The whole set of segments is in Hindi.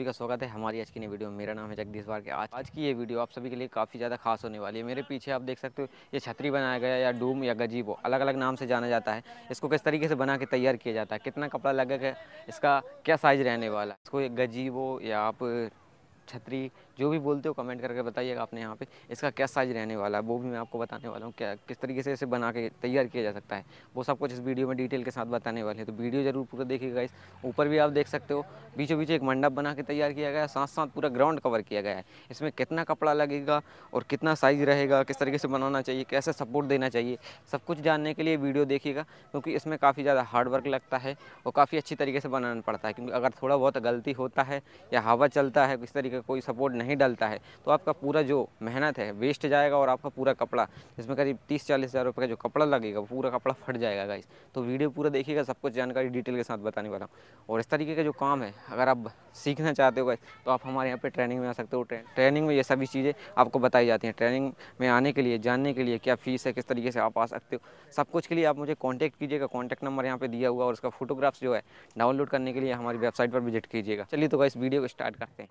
सभी का स्वागत है हमारी आज की नई वीडियो में। मेरा नाम है जगदीश बार के। आज आज की ये वीडियो आप सभी के लिए काफ़ी ज़्यादा खास होने वाली है। मेरे पीछे आप देख सकते हो, ये छतरी बनाया गया या डूम या गजीबो अलग अलग नाम से जाना जाता है। इसको किस तरीके से बना के तैयार किया जाता है, कितना कपड़ा लगेगा, इसका क्या साइज़ रहने वाला है? इसको गजीबो या आप छतरी जो भी बोलते हो कमेंट करके बताइएगा आपने यहाँ पे। इसका क्या साइज़ रहने वाला है, वो भी मैं आपको बताने वाला हूँ, क्या किस तरीके से इसे बना के तैयार किया जा सकता है। वो सब कुछ इस वीडियो में डिटेल के साथ बताने वाले हैं। तो वीडियो ज़रूर पूरा देखिएगा इस ऊपर भी आप देख सकते हो बीचों बीच एक मंडप बना के तैयार किया गया साथ साथ पूरा ग्राउंड कवर किया गया है। इसमें कितना कपड़ा लगेगा और कितना साइज़ रहेगा, किस तरीके से बनाना चाहिए, कैसे सपोर्ट देना चाहिए, सब कुछ जानने के लिए वीडियो देखिएगा, क्योंकि इसमें काफ़ी ज़्यादा हार्ड वर्क लगता है और काफ़ी अच्छी तरीके से बनाना पड़ता है। क्योंकि अगर थोड़ा बहुत गलती होता है या हवा चलता है किस तरीके का कोई सपोर्ट नहीं डलता है तो तो आपका पूरा जो मेहनत है वेस्ट जाएगा और आपका पूरा कपड़ा, जिसमें करीब तीस चालीस हज़ार रुपये का जो कपड़ा लगेगा, वो पूरा कपड़ा फट जाएगा गाइस तो वीडियो पूरा देखिएगा, सब कुछ जानकारी डिटेल के साथ बताने वाला हूँ. और इस तरीके का जो काम है, अगर आप सीखना चाहते हो गाइस तो आप हमारे यहाँ पर ट्रेनिंग में आ सकते हो. ट्रेनिंग में ये सभी चीज़ें आपको बताई जाती हैं. ट्रेनिंग में आने के लिए, जानने के लिए क्या फ़ीस है, किस तरीके से आप आ सकते हो, सब कुछ के लिए आप मुझे कॉन्टैक्ट कीजिएगा. कॉन्टैक्ट नंबर यहाँ पर दिया हुआ और उसका फोटोग्राफ्स जो है डाउनलोड करने के लिए हमारी वेबसाइट पर विज़िट कीजिएगा. चलिए तो इस वीडियो को स्टार्ट करते हैं.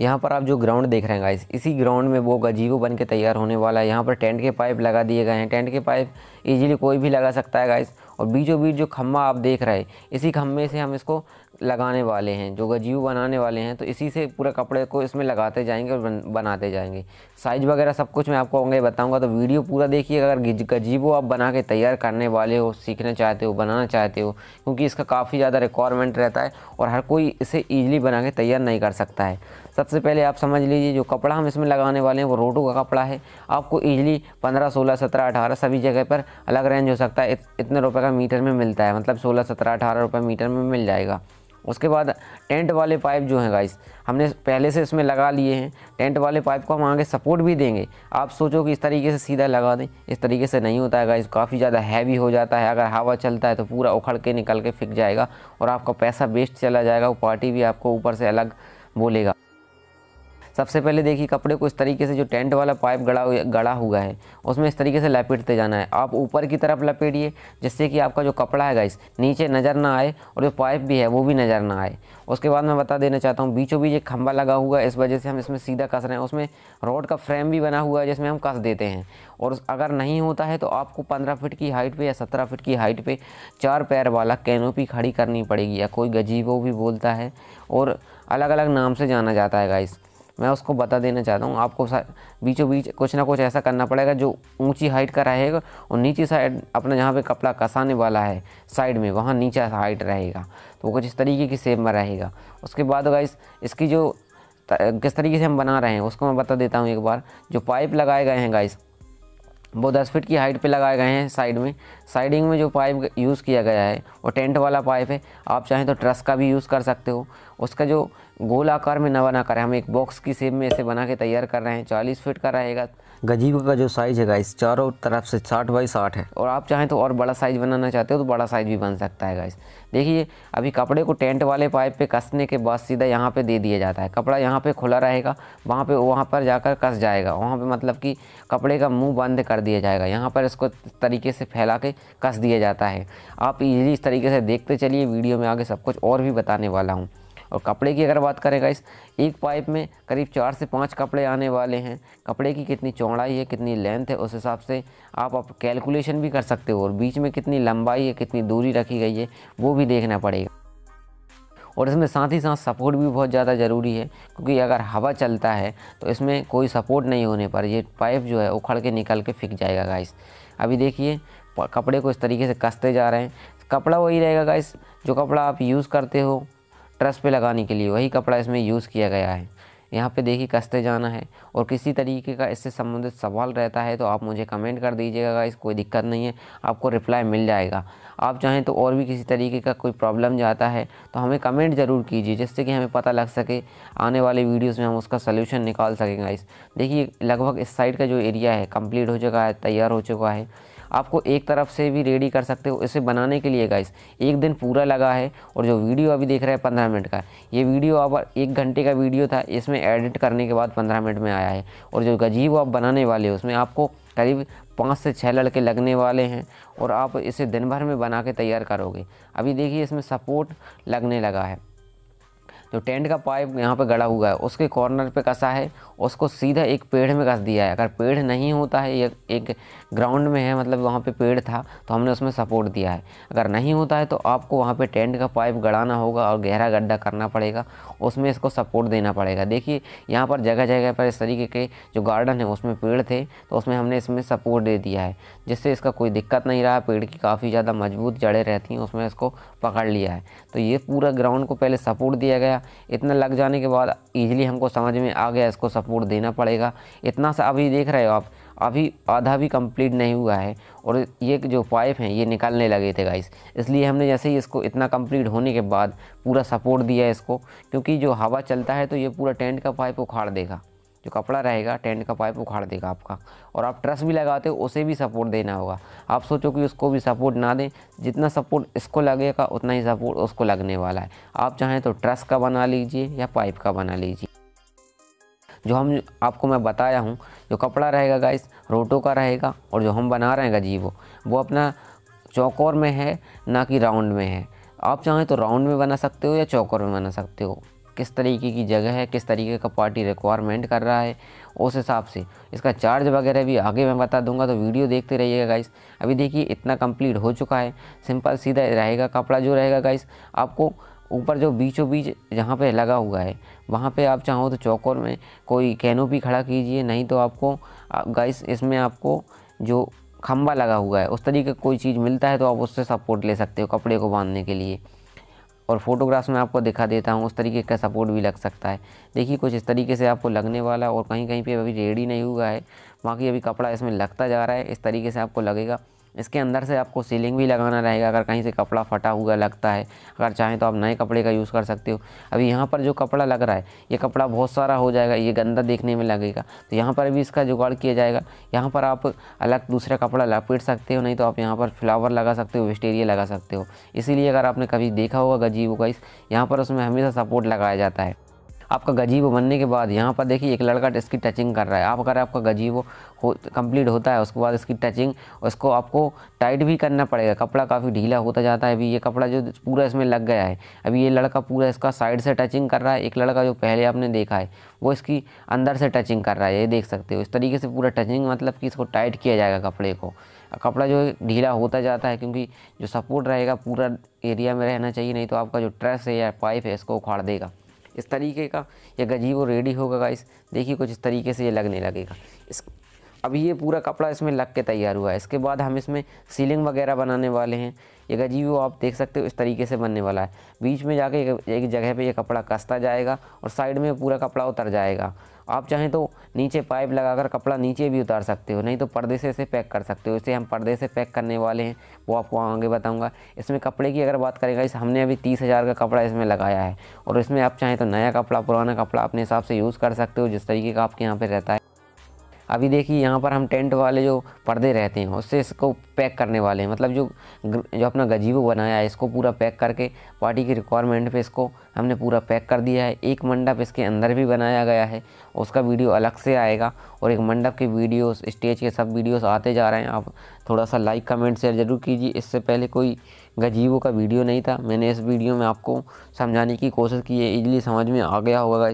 यहाँ पर आप जो ग्राउंड देख रहे हैं गाइस इसी ग्राउंड में वो गजीबो बन के तैयार होने वाला है। यहाँ पर टेंट के पाइप लगा दिए गए हैं। टेंट के पाइप इजीली कोई भी लगा सकता है गाइस और बीचों बीच जो खंभा आप देख रहे हैं, इसी खंभे से हम इसको लगाने वाले हैं, जो गजीबो बनाने वाले हैं। तो इसी से पूरे कपड़े को इसमें लगाते जाएँगे और बनाते जाएँगे। साइज़ वगैरह सब कुछ मैं आपको आगे बताऊँगा। तो वीडियो पूरा देखिए। अगर गजीबो आप बना के तैयार करने वाले हो, सीखना चाहते हो, बनाना चाहते हो, क्योंकि इसका काफ़ी ज़्यादा रिक्वायरमेंट रहता है और हर कोई इसे ईजिली बना के तैयार नहीं कर सकता है। सबसे पहले आप समझ लीजिए, जो कपड़ा हम इसमें लगाने वाले हैं, वो रोटो का कपड़ा है। आपको ईजिली पंद्रह, सोलह, सत्रह, अठारह सभी जगह पर अलग रेंज हो सकता है। इतने रुपये का मीटर में मिलता है। मतलब सोलह, सत्रह, अठारह रुपये मीटर में मिल जाएगा। उसके बाद टेंट वाले पाइप जो हैं गाइस हमने पहले से इसमें लगा लिए हैं। टेंट वाले पाइप को हम आगे सपोर्ट भी देंगे। आप सोचो कि इस तरीके से सीधा लगा दें। इस तरीके से नहीं होता है गाइस काफ़ी ज़्यादा हैवी हो जाता है। अगर हवा चलता है तो पूरा उखड़ के निकल के फिक जाएगा और आपका पैसा वेस्ट चला जाएगा। वो पार्टी भी आपको ऊपर से अलग बोलेगा। सबसे पहले देखिए कपड़े को इस तरीके से जो टेंट वाला पाइप गड़ा गड़ा हुआ है, उसमें इस तरीके से लपेटते जाना है। आप ऊपर की तरफ़ लपेटिए, जिससे कि आपका जो कपड़ा है गाइस नीचे नज़र ना आए और जो पाइप भी है, वो भी नज़र ना आए। उसके बाद मैं बता देना चाहता हूँ, बीचों बीच एक खंभा लगा हुआ है, इस वजह से हम इसमें सीधा कस रहे हैं। उसमें रोड का फ्रेम भी बना हुआ है, जिसमें हम कस देते हैं। और अगर नहीं होता है तो आपको पंद्रह फिट की हाइट पर या सत्रह फिट की हाइट पर चार पैर वाला कैनोपी खड़ी करनी पड़ेगी, या कोई गजीबो भी बोलता है। और अलग अलग नाम से जाना जाता है गाइस मैं उसको बता देना चाहता हूँ, आपको बीचों बीच कुछ ना कुछ ऐसा करना पड़ेगा जो ऊँची हाइट का रहेगा और नीचे साइड अपना जहाँ पे कपड़ा कसाने वाला है साइड में, वहाँ नीचा हाइट रहेगा। तो वो कुछ इस तरीके की सेप में रहेगा। उसके बाद गाइस इसकी जो किस तरीके से हम बना रहे हैं, उसको मैं बता देता हूँ एक बार। जो पाइप लगाए गए हैं गाइस वो दस फीट की हाइट पे लगाए गए हैं साइड में। साइडिंग में जो पाइप यूज़ किया गया है, वो टेंट वाला पाइप है। आप चाहें तो ट्रस का भी यूज़ कर सकते हो। उसका जो गोल आकार में न बना कर हम एक बॉक्स की शेप में ऐसे बना के तैयार कर रहे हैं चालीस फीट का रहेगा। गजीबो का जो साइज़ है गाइस चारों तरफ़ से साठ बाई साठ है। और आप चाहें तो और बड़ा साइज़ बनाना चाहते हो तो बड़ा साइज़ भी बन सकता है गाइस देखिए अभी कपड़े को टेंट वाले पाइप पे कसने के बाद सीधा यहाँ पे दे दिया जाता है। कपड़ा यहाँ पे खुला रहेगा वहाँ पे वहाँ पर जाकर कस जाएगा। वहाँ पे मतलब कि कपड़े का मुँह बंद कर दिया जाएगा। यहाँ पर इसको तरीके से फैला के कस दिया जाता है। आप इजीली इस तरीके से देखते चलिए वीडियो में आगे सब कुछ और भी बताने वाला हूँ। और कपड़े की अगर बात करें गाइस एक पाइप में करीब चार से पाँच कपड़े आने वाले हैं। कपड़े की कितनी चौड़ाई है, कितनी लेंथ है, उस हिसाब से आप आप कैलकुलेशन भी कर सकते हो। और बीच में कितनी लंबाई है, कितनी दूरी रखी गई है, वो भी देखना पड़ेगा। और इसमें साथ ही साथ सपोर्ट भी बहुत ज़्यादा ज़रूरी है, क्योंकि अगर हवा चलता है तो इसमें कोई सपोर्ट नहीं होने पर ये पाइप जो है, उखड़ के निकल के फिक जाएगा गाइस अभी देखिए कपड़े को इस तरीके से कसते जा रहे हैं। कपड़ा वही रहेगा गाइस जो कपड़ा आप यूज़ करते हो। ट्रस पे लगाने के लिए, वही कपड़ा इसमें यूज़ किया गया है। यहाँ पे देखिए कसते जाना है और किसी तरीके का इससे संबंधित सवाल रहता है तो आप मुझे कमेंट कर दीजिएगा इस कोई दिक्कत नहीं है, आपको रिप्लाई मिल जाएगा। आप चाहें तो और भी किसी तरीके का कोई प्रॉब्लम जाता है तो हमें कमेंट ज़रूर कीजिए जिससे कि हमें पता लग सके, आने वाले वीडियोज़ में हम उसका सोल्यूशन निकाल सकेंगे इस देखिए, लगभग इस साइड का जो एरिया है कंप्लीट हो चुका है, तैयार हो चुका है। आपको एक तरफ़ से भी रेडी कर सकते हो इसे बनाने के लिए गाइस एक दिन पूरा लगा है और जो वीडियो अभी देख रहे हैं पंद्रह मिनट का, ये वीडियो अब एक घंटे का वीडियो था, इसमें एडिट करने के बाद पंद्रह मिनट में आया है। और जो गजीब आप बनाने वाले हो, उसमें आपको करीब पाँच से छः लड़के लगने वाले हैं और आप इसे दिन भर में बना के तैयार करोगे। अभी देखिए, इसमें सपोर्ट लगने लगा है। जो टेंट का पाइप यहाँ पे गड़ा हुआ है, उसके कॉर्नर पे कसा है, उसको सीधा एक पेड़ में कस दिया है। अगर पेड़ नहीं होता है, ये एक ग्राउंड में है मतलब वहाँ पे पेड़ था तो हमने उसमें सपोर्ट दिया है। अगर नहीं होता है तो आपको वहाँ पे टेंट का पाइप गड़ाना होगा और गहरा गड्ढा करना पड़ेगा, उसमें इसको सपोर्ट देना पड़ेगा। देखिए, यहाँ पर जगह जगह पर इस तरीके के जो गार्डन है, उसमें पेड़ थे तो उसमें हमने इसमें सपोर्ट दे दिया है, जिससे इसका कोई दिक्कत नहीं रहा। पेड़ की काफ़ी ज़्यादा मज़बूत जड़ें रहती हैं, उसमें इसको पकड़ लिया है। तो ये पूरा ग्राउंड को पहले सपोर्ट दिया गया। इतना लग जाने के बाद ईजिली हमको समझ में आ गया, इसको सपोर्ट देना पड़ेगा। इतना सा अभी देख रहे हो आप अभी आधा भी कंप्लीट नहीं हुआ है और ये जो पाइप हैं, ये निकलने लगे थे गाइस इसलिए हमने जैसे ही इसको इतना कंप्लीट होने के बाद पूरा सपोर्ट दिया इसको, क्योंकि जो हवा चलता है तो ये पूरा टेंट का पाइप उखाड़ देगा। जो कपड़ा रहेगा, टेंट का पाइप उखाड़ देगा आपका। और आप ट्रस भी लगाते हो, उसे भी सपोर्ट देना होगा। आप सोचो कि उसको भी सपोर्ट ना दें, जितना सपोर्ट इसको लगेगा, उतना ही सपोर्ट उसको लगने वाला है। आप चाहें तो ट्रस का बना लीजिए या पाइप का बना लीजिए। जो हम, आपको मैं बताया हूँ, जो कपड़ा रहेगा गाइस रोटो का रहेगा और जो हम बना रहे हैं गजीबो, वो अपना चौकोर में है, ना कि राउंड में है। आप चाहें तो राउंड में बना सकते हो या चौकोर में बना सकते हो। किस तरीके की जगह है, किस तरीके का पार्टी रिक्वायरमेंट कर रहा है, उस हिसाब से। इसका चार्ज वगैरह भी आगे मैं बता दूँगा तो वीडियो देखते रहिएगा गाइस अभी देखिए, इतना कंप्लीट हो चुका है। सिंपल सीधा रहेगा कपड़ा जो रहेगा गाइस आपको ऊपर जो बीचों बीच जहाँ पे लगा हुआ है, वहाँ पे आप चाहो तो चौकोर में कोई कैनोपी खड़ा कीजिए, नहीं तो आपको गाइस इसमें आपको जो खम्बा लगा हुआ है, उस तरीके कोई चीज़ मिलता है तो आप उससे सपोर्ट ले सकते हो कपड़े को बांधने के लिए। और फोटोग्राफ्स में आपको दिखा देता हूँ, उस तरीके का सपोर्ट भी लग सकता है। देखिए, कुछ इस तरीके से आपको लगने वाला और कहीं कहीं पे अभी रेडी नहीं हुआ है, बाकी अभी कपड़ा इसमें लगता जा रहा है, इस तरीके से आपको लगेगा। इसके अंदर से आपको सीलिंग भी लगाना रहेगा, अगर कहीं से कपड़ा फटा हुआ लगता है, अगर चाहें तो आप नए कपड़े का यूज़ कर सकते हो। अभी यहाँ पर जो कपड़ा लग रहा है, ये कपड़ा बहुत सारा हो जाएगा, ये गंदा देखने में लगेगा। तो यहाँ पर भी इसका जुगाड़ किया जाएगा। यहाँ पर आप अलग दूसरा कपड़ा लपेट सकते हो, नहीं तो आप यहाँ पर फ्लावर लगा सकते हो विस्टेरिया लगा सकते हो। इसीलिए अगर आपने कभी देखा होगा गजीब का इस यहाँ पर उसमें हमेशा सपोर्ट लगाया जाता है। आपका गजीबो बनने के बाद यहाँ पर देखिए एक लड़का इसकी टचिंग कर रहा है। आप अगर आपका गजीबो हो कंप्लीट होता है, उसके बाद इसकी टचिंग उसको आपको टाइट भी करना पड़ेगा। कपड़ा काफ़ी ढीला होता जाता है। अभी ये कपड़ा जो पूरा इसमें लग गया है, अभी ये लड़का पूरा इसका साइड से टचिंग कर रहा है। एक लड़का जो पहले आपने देखा है, वो इसकी अंदर से टचिंग कर रहा है। ये देख सकते हो, इस तरीके से पूरा टचिंग मतलब कि इसको टाइट किया जाएगा कपड़े को। कपड़ा जो ढीला होता जाता है क्योंकि जो सपोर्ट रहेगा पूरा एरिया में रहना चाहिए, नहीं तो आपका जो ट्रेस है या पाइप है, इसको उखाड़ देगा। इस तरीके का, ये गजीबो रेडी होगा गाइस देखिए कुछ इस तरीके से ये लगने लगेगा। इस अभी ये पूरा कपड़ा इसमें लग के तैयार हुआ है। इसके बाद हम इसमें सीलिंग वगैरह बनाने वाले हैं। ये गजीबो आप देख सकते हो इस तरीके से बनने वाला है। बीच में जाके एक जगह पे ये कपड़ा कसता जाएगा और साइड में पूरा कपड़ा उतर जाएगा। आप चाहें तो नीचे पाइप लगाकर कपड़ा नीचे भी उतार सकते हो, नहीं तो पर्दे से इसे पैक कर सकते हो। इसे हम पर्दे से पैक करने वाले हैं, वो आपको आगे बताऊँगा। इसमें कपड़े की अगर बात करेंगे इस हमने अभी तीस हज़ार का कपड़ा इसमें लगाया है। और इसमें आप चाहें तो नया कपड़ा, पुराना कपड़ा अपने हिसाब से यूज़ कर सकते हो, जिस तरीके का आपके यहाँ पर रहता है। अभी देखिए, यहाँ पर हम टेंट वाले जो पर्दे रहते हैं, उससे इसको पैक करने वाले हैं। मतलब जो जो अपना गजीबो बनाया है, इसको पूरा पैक करके पार्टी की रिक्वायरमेंट पे इसको हमने पूरा पैक कर दिया है। एक मंडप इसके अंदर भी बनाया गया है, उसका वीडियो अलग से आएगा और एक मंडप के वीडियोस, स्टेज के सब वीडियोस आते जा रहे हैं। आप थोड़ा सा लाइक, कमेंट, शेयर ज़रूर कीजिए। इससे पहले कोई गजीबो का वीडियो नहीं था। मैंने इस वीडियो में आपको समझाने की कोशिश की है। इजली समझ में आ गया होगा।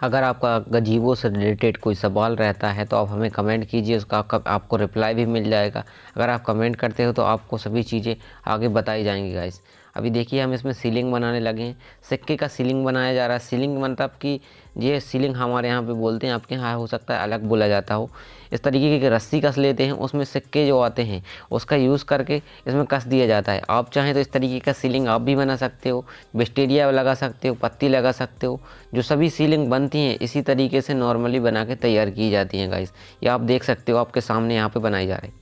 अगर आपका गजीबों से रिलेटेड कोई सवाल रहता है तो आप हमें कमेंट कीजिए, उसका आपका, आपको रिप्लाई भी मिल जाएगा। अगर आप कमेंट करते हो तो आपको सभी चीज़ें आगे बताई जाएँगी गाइस अभी देखिए हम इसमें सीलिंग बनाने लगे हैं। सिक्के का सीलिंग बनाया जा रहा है। सीलिंग मतलब कि ये सीलिंग हमारे यहाँ पे बोलते हैं, आपके यहाँ हो सकता है, अलग बोला जाता हो। इस तरीके की रस्सी कस लेते हैं, उसमें सिक्के जो आते हैं, उसका यूज़ करके इसमें कस दिया जाता है। आप चाहें तो इस तरीके का सीलिंग आप भी बना सकते हो बिस्टेरिया लगा सकते हो, पत्ती लगा सकते हो, जो सभी सीलिंग बनती हैं, इसी तरीके से नॉर्मली बना के तैयार की जाती हैं गाइस ये आप देख सकते हो, आपके सामने यहाँ पर बनाई जा रही।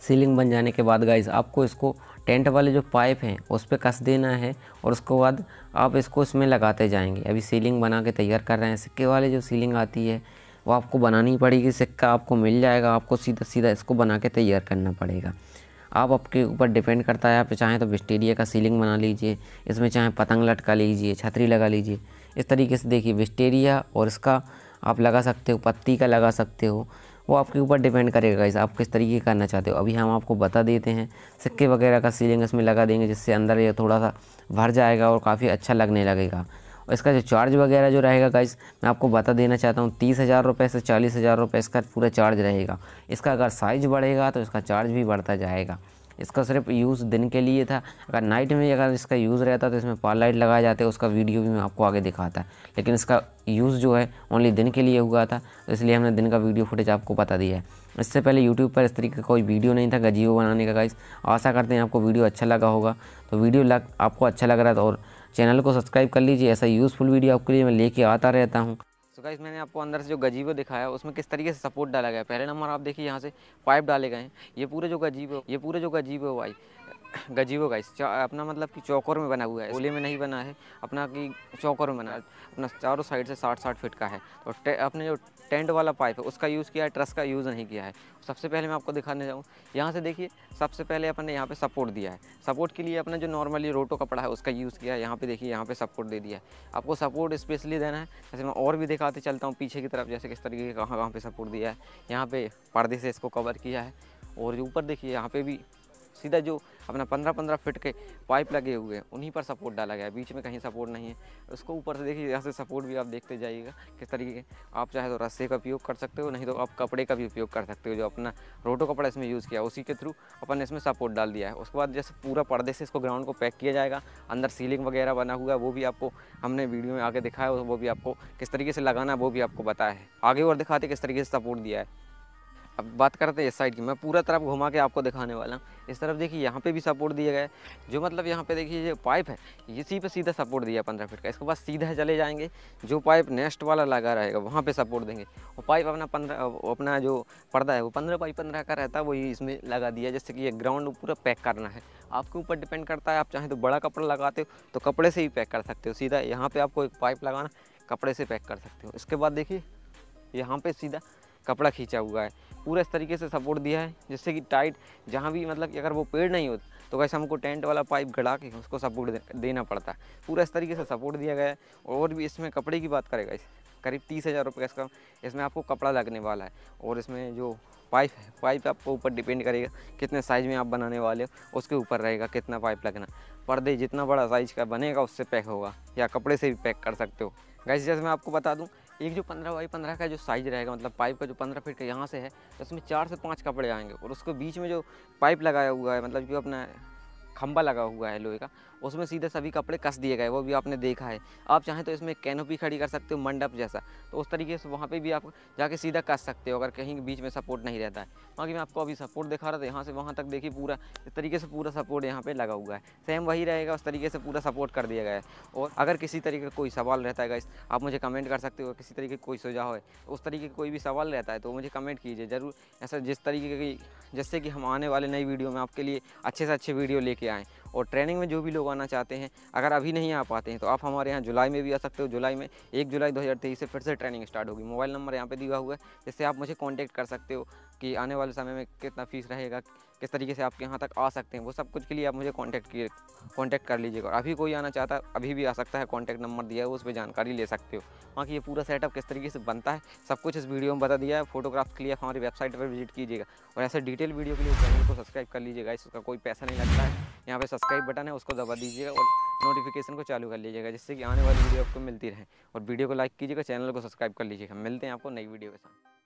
सीलिंग बन जाने के बाद गाइस आपको इसको टेंट वाले जो पाइप हैं, उस पर कस देना है और उसके बाद आप इसको इसमें लगाते जाएँगे। अभी सीलिंग बना के तैयार कर रहे हैं, सिक्के वाले जो सीलिंग आती है, वो आपको बनानी पड़ेगी, सिक्का आपको मिल जाएगा, आपको सीधा सीधा इसको बना के तैयार करना पड़ेगा। आप आपके ऊपर डिपेंड करता है, आप चाहें तो विस्टेरिया का सीलिंग बना लीजिए, इसमें चाहें पतंग लटका लीजिए, छतरी लगा लीजिए, इस तरीके से देखिए विस्टेरिया और इसका आप लगा सकते हो, पत्ती का लगा सकते हो वो आपके ऊपर डिपेंड करेगा इस आप किस तरीके करना चाहते हो। अभी हम आपको बता देते हैं, सिक्के वगैरह का सीलिंग इसमें लगा देंगे, जिससे अंदर ये थोड़ा सा भर जाएगा और काफ़ी अच्छा लगने लगेगा। और इसका जो चार्ज वगैरह जो रहेगा गाइस मैं आपको बता देना चाहता हूँ, तीस हज़ार रुपये से चालीस हज़ार रुपये इसका पूरा चार्ज रहेगा। इसका अगर साइज़ बढ़ेगा तो इसका चार्ज भी बढ़ता जाएगा। इसका सिर्फ़ यूज़ दिन के लिए था। अगर नाइट में अगर इसका यूज़ रहता तो इसमें पार लाइट लगाए जाते, उसका वीडियो भी मैं आपको आगे दिखाता। लेकिन इसका यूज़ जो है ओनली दिन के लिए हुआ था तो इसलिए हमने दिन का वीडियो फुटेज आपको बता दिया है। इससे पहले यूट्यूब पर इस तरीके का कोई वीडियो नहीं था, गजीबो बनाने का गाइस आशा करते हैं आपको वीडियो अच्छा लगा होगा। तो वीडियो लग, आपको अच्छा लग रहा है तो और चैनल को सब्सक्राइब कर लीजिए। ऐसा यूज़फुल वीडियो आपके लिए मैं लेके आता रहता हूँ। तो गाइस मैंने आपको अंदर से जो गजीबो दिखाया, उसमें किस तरीके से सपोर्ट डाला गया पहले नंबर आप देखिए, यहाँ से पाइप डाले गए हैं। ये पूरे जो गजीबो ये पूरे जो गजीबो भाई गजीबो गाइस अपना मतलब कि चौकोर में बना हुआ है, गोले में नहीं बना है, अपना कि चौकोर में बना है, अपना चारों साइड से साठ साठ फिट का है। तो अपने जो टेंट वाला पाइप है, उसका यूज़ किया है, ट्रस का यूज़ नहीं किया है। सबसे पहले मैं आपको दिखाने जाऊँ, यहाँ से देखिए, सबसे पहले अपन ने यहाँ पर सपोर्ट दिया है। सपोर्ट के लिए अपने जो नॉर्मली रोटो कपड़ा है, उसका यूज़ किया है, यहाँ पर देखिए, यहाँ पर सपोर्ट दे दिया है। आपको सपोर्ट स्पेशली देना है, जैसे मैं और भी दिखाते चलता हूँ, पीछे की तरफ़, जैसे किस तरीके कहाँ कहाँ पर सपोर्ट दिया है। यहाँ पर पर्दे से इसको कवर किया है, और ऊपर देखिए, यहाँ पे भी सीधा जो अपना पंद्रह पंद्रह फिट के पाइप लगे हुए हैं, उन्हीं पर सपोर्ट डाला गया है। बीच में कहीं सपोर्ट नहीं है। उसको ऊपर से देखिए, यहाँ से सपोर्ट भी आप देखते जाइएगा, किस तरीके के। आप चाहे तो रस्से का उपयोग कर सकते हो, नहीं तो आप कपड़े का भी उपयोग कर सकते हो, जो अपना रोटो कपड़ा इसमें यूज़ किया उसी के थ्रू अपन ने इसमें सपोर्ट डाल दिया है। उसके बाद जैसे पूरा पर्दे से इसको ग्राउंड को पैक किया जाएगा, अंदर सीलिंग वगैरह बना हुआ है, वो भी आपको हमने वीडियो में आगे दिखाया, वो भी आपको किस तरीके से लगाना है, वो भी आपको बताया है। आगे और दिखाते किस तरीके से सपोर्ट दिया है। अब बात करते हैं इस साइड की। मैं पूरा तरफ़ घुमा के आपको दिखाने वाला हूँ। इस तरफ़ देखिए, यहाँ पे भी सपोर्ट दिया गया है। जो मतलब यहाँ पे देखिए जो पाइप है, इसी पे सीधा सपोर्ट दिया पंद्रह फीट का। इसके बाद सीधा चले जाएँगे। जो पाइप नेक्स्ट वाला लगा रहेगा, वहाँ पे सपोर्ट देंगे। वो पाइप अपना पंद्रह अपना जो पर्दा है, वो पंद्रह बाई पंद्रह का रहता है, वही इसमें लगा दिया जैसे कि ये ग्राउंड पूरा पैक करना है। आपके ऊपर डिपेंड करता है, आप चाहें तो बड़ा कपड़ा लगाते हो तो कपड़े से ही पैक कर सकते हो। सीधा यहाँ पर आपको एक पाइप लगाना, कपड़े से पैक कर सकते हो। इसके बाद देखिए, यहाँ पर सीधा कपड़ा खींचा हुआ है। पूरा इस तरीके से सपोर्ट दिया है, जिससे कि टाइट जहाँ भी मतलब कि अगर वो पेड़ नहीं होता तो कैसे हमको टेंट वाला पाइप गड़ा के उसको सपोर्ट देना पड़ता है। पूरा इस तरीके से सपोर्ट दिया गया है और भी इसमें कपड़े की बात करेगा इस करीब तीस हज़ार रुपये इसका, इसमें आपको कपड़ा लगने वाला है। और इसमें जो पाइप है पाइप आपको ऊपर डिपेंड करेगा कितने साइज़ में आप बनाने वाले हो, उसके ऊपर रहेगा कितना पाइप लगना। पर्दे जितना बड़ा साइज़ का बनेगा, उससे पैक होगा या कपड़े से भी पैक कर सकते हो। गैस जैसे मैं आपको बता दूँ एक जो पंद्रह बाई पंद्रह का जो साइज़ रहेगा मतलब पाइप का जो पंद्रह फीट का यहाँ से है तो उसमें चार से पाँच कपड़े आएँगे और उसको बीच में जो पाइप लगाया हुआ है मतलब जो अपना खंबा लगा हुआ है लोहे का उसमें सीधे सभी कपड़े कस दिए गए, वो भी आपने देखा है। आप चाहें तो इसमें कैनोपी खड़ी कर सकते हो, मंडप जैसा। तो उस तरीके से वहाँ पे भी आप जाके सीधा कस सकते हो, अगर कहीं बीच में सपोर्ट नहीं रहता है। बाकी मैं आपको अभी सपोर्ट दिखा रहा था, यहाँ से वहाँ तक देखिए पूरा, इस तरीके से पूरा सपोर्ट यहाँ पर लगा हुआ है। सेम वही रहेगा, उस तरीके से पूरा सपोर्ट कर दिया गया है। और अगर किसी तरीके का कोई सवाल रहता है आप मुझे कमेंट कर सकते हो किसी तरीके कोई सुझाव है, उस तरीके का कोई भी सवाल रहता है तो मुझे कमेंट कीजिए, ज़रूर। ऐसा जिस तरीके की, जिससे कि हम आने वाले नई वीडियो में आपके लिए अच्छे से अच्छे वीडियो लेके आएँ। और ट्रेनिंग में जो भी लोग आना चाहते हैं, अगर अभी नहीं आ पाते हैं तो आप हमारे यहाँ जुलाई में भी आ सकते हो। जुलाई में, एक जुलाई दो हज़ार तेईस से फिर से ट्रेनिंग स्टार्ट होगी। मोबाइल नंबर यहाँ पर दिया हुआ है, जिससे आप मुझे कॉन्टैक्ट कर सकते हो। कि आने वाले समय में कितना फ़ीस रहेगा, किस तरीके से आपके यहाँ तक आ सकते हैं, वो सब कुछ के लिए आप मुझे कॉन्टैक्ट किए कॉन्टैक्ट कर लीजिएगा। अभी कोई आना चाहता है अभी भी आ सकता है कॉन्टैक्ट नंबर दिया है, उस पर जानकारी ले सकते हो। बाकी ये पूरा सेटअप किस तरीके से बनता है, सब कुछ इस वीडियो में बता दिया है। फोटोग्राफ्स के लिए आप हमारी वेबसाइट पर विज़िट कीजिएगा। और ऐसे डिटेल वीडियो के लिए चैनल को सब्सक्राइब कर लीजिएगा। इसका कोई पैसा नहीं लगता है। यहाँ पर सब्सक्राइब बटन है, उसको दबा दीजिएगा और नोटिफिकेशन को चालू कर लीजिएगा, जिससे कि आने वाली वीडियो आपको मिलती रहे। और वीडियो को लाइक कीजिएगा चैनल को सब्सक्राइब कर लीजिएगा। मिलते हैं आपको नई वीडियो के साथ।